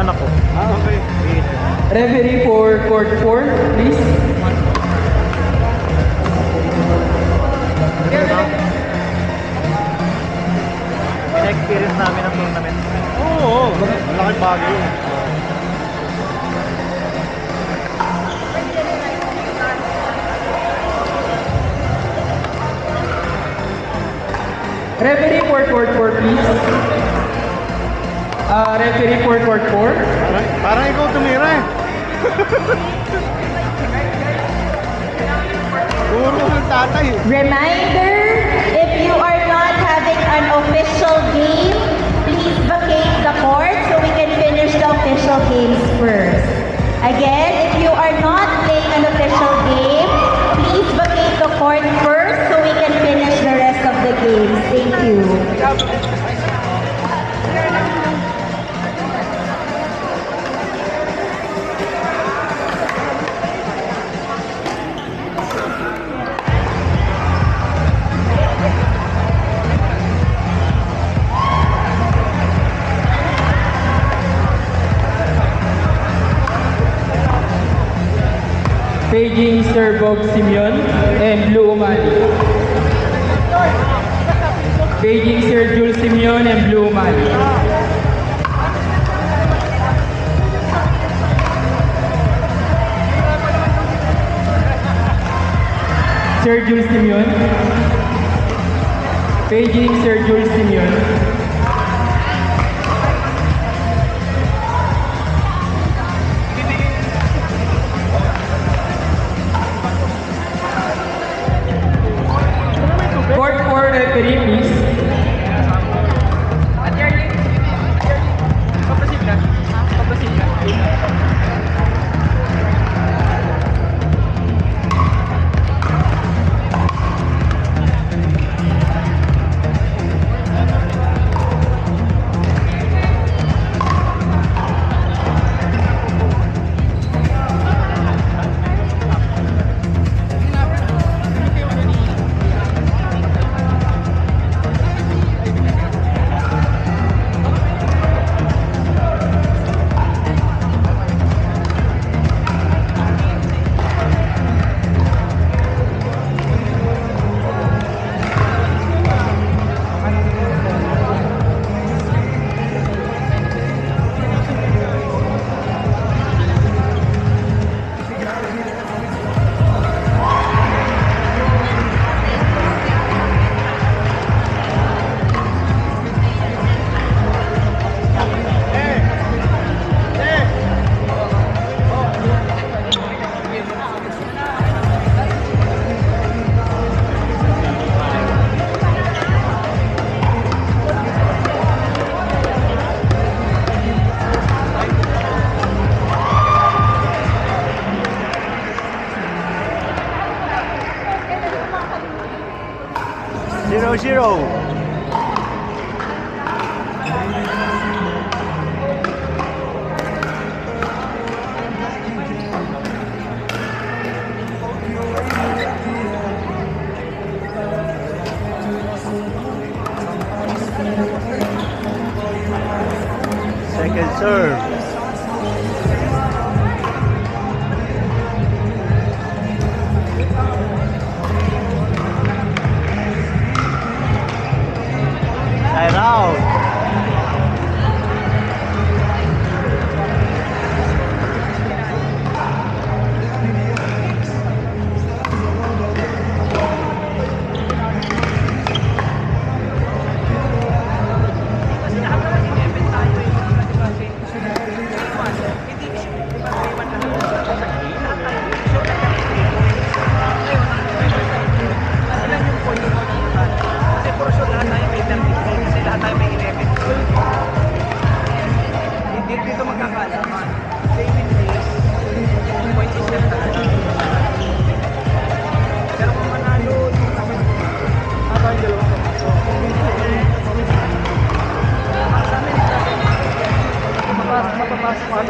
anak ko. Ah, okay. Referee for court 4, please. Pina-experience namin ang tournament. Oo, malaking bagay yun. Referee for court 4, please. Uh, referee for court 4. Parang, parang ikaw tumira eh. Puro ng tatay eh. Reminder, if you are not having an official game, please vacate the court so we can finish the official games first. Again, if you are not playing an official game, please vacate the court first so we can finish the rest of the games. Thank you. Sir Bog Simeon and Blue Umali. Paging Sir Jules Simeon and Blue Umali. Sir Jules Simeon. Paging Sir Jules Simeon. Serve.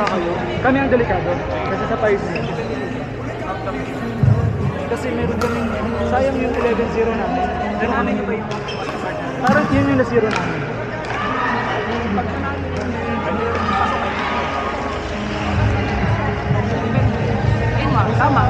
baka kayo. Kami ang delikado. Kasi sa Pisces. Kasi meron kami, sayang yung 11-0 namin. Pero kami nyo ba yung Parang yun yung nasiro namin. Tama.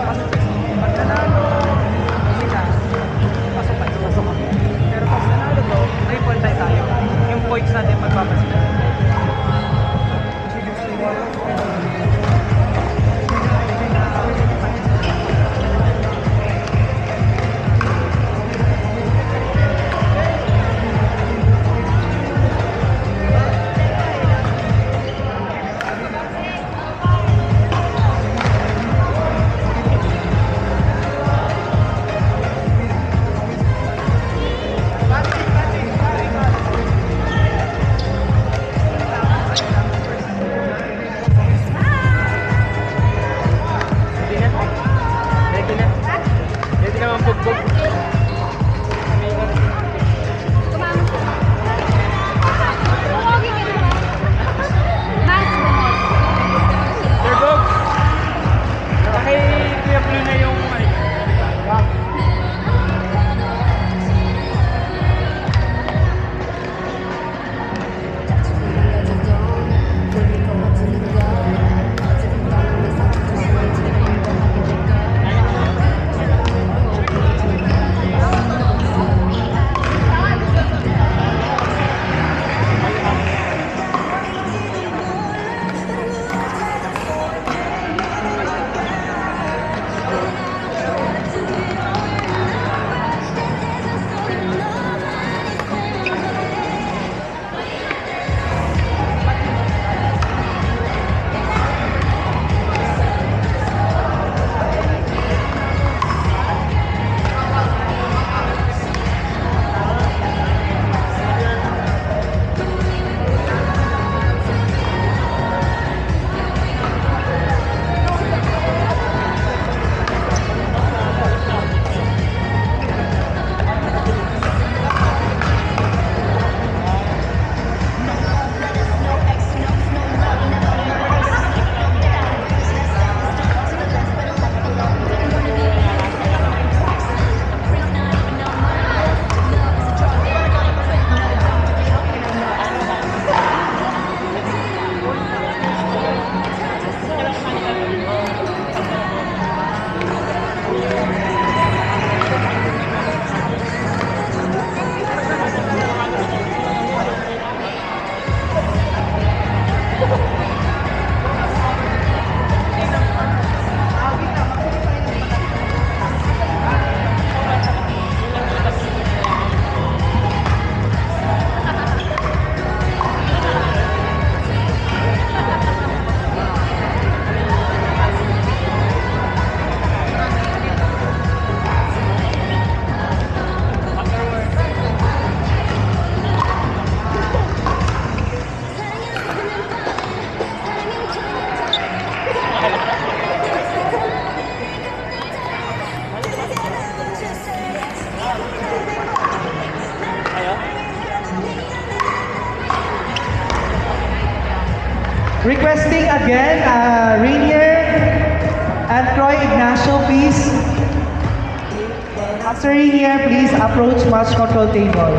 Approach match control table.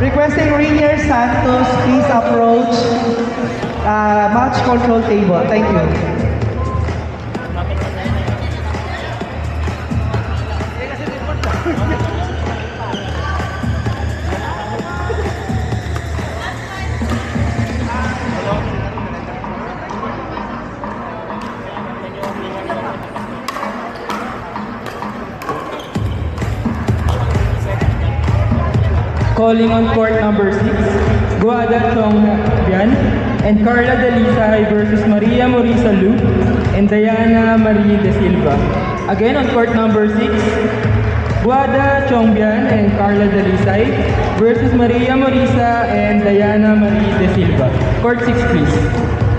Requesting Rainier Santos, please approach uh, match control table. Thank you. Calling on court number 6, Guada Chong Bian and Carla Dalisay versus Maria Morisa Lu and Diana Marie De Silva. Again on court number 6, Guada Chongbian and Carla Dalisay versus Maria Morisa and Diana Marie De Silva. Court 6 please.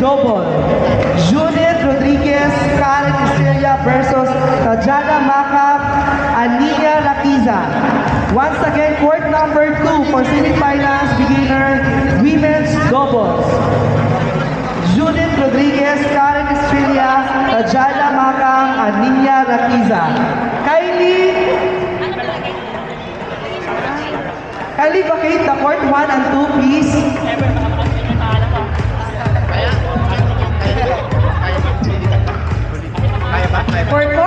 double. Judith Rodriguez, Karen Estrella versus Tajana Makap, Ania Rakiza. Once again, court number 2 for semifinals beginner women's doubles. Judith Rodriguez, Karen Estrella, Tajana Makap, Ania Rakiza. Kylie Kylie, vacate the court 1 and 2, please. Porto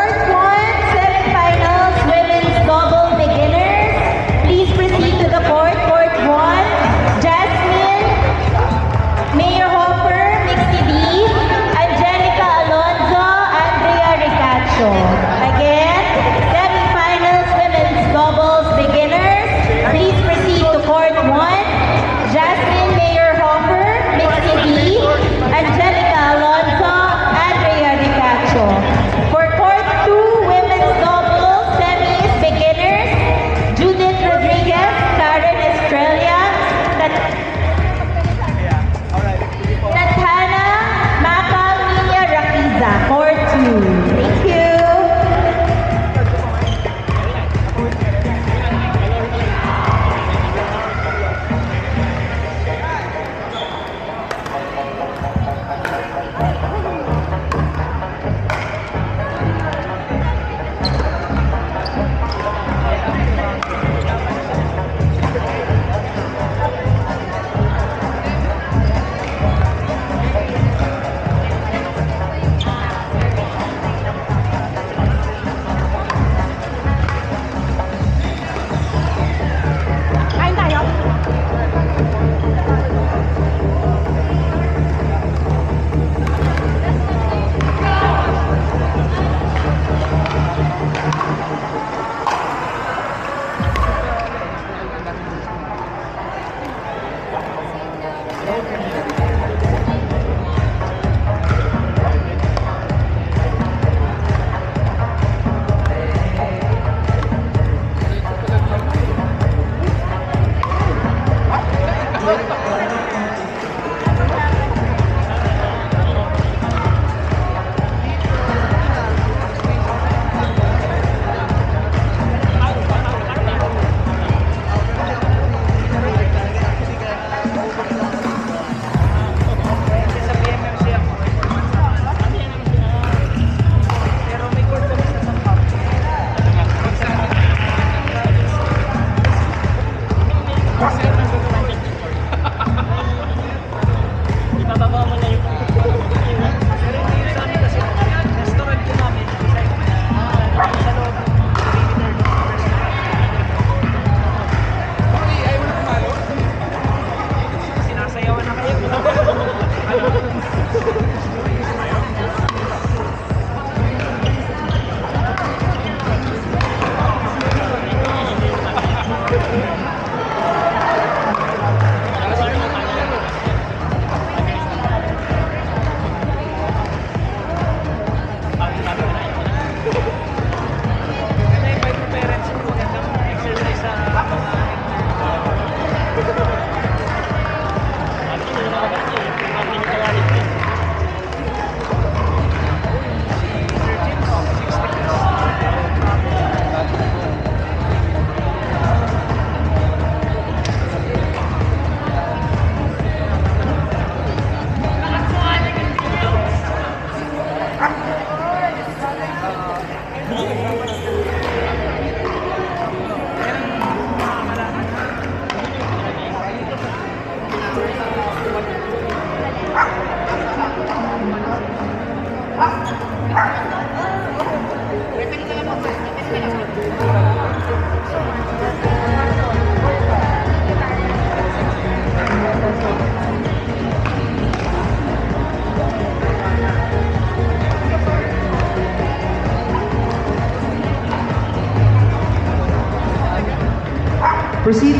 Proceed.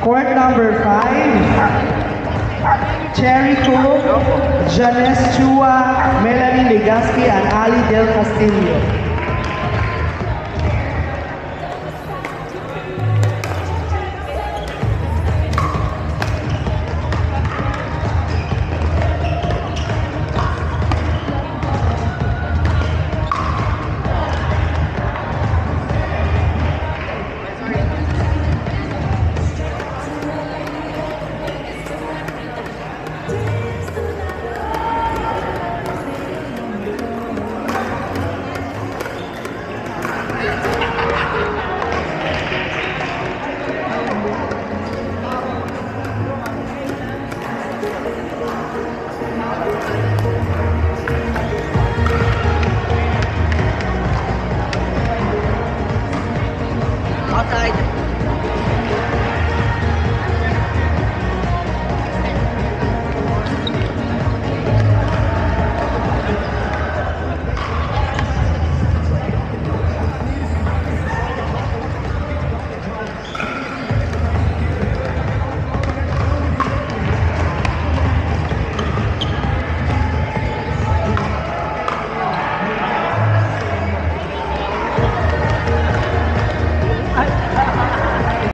Court number five. Cherry Cole, Janice Chua, Melanie Legaspi, and Ali Del Castillo.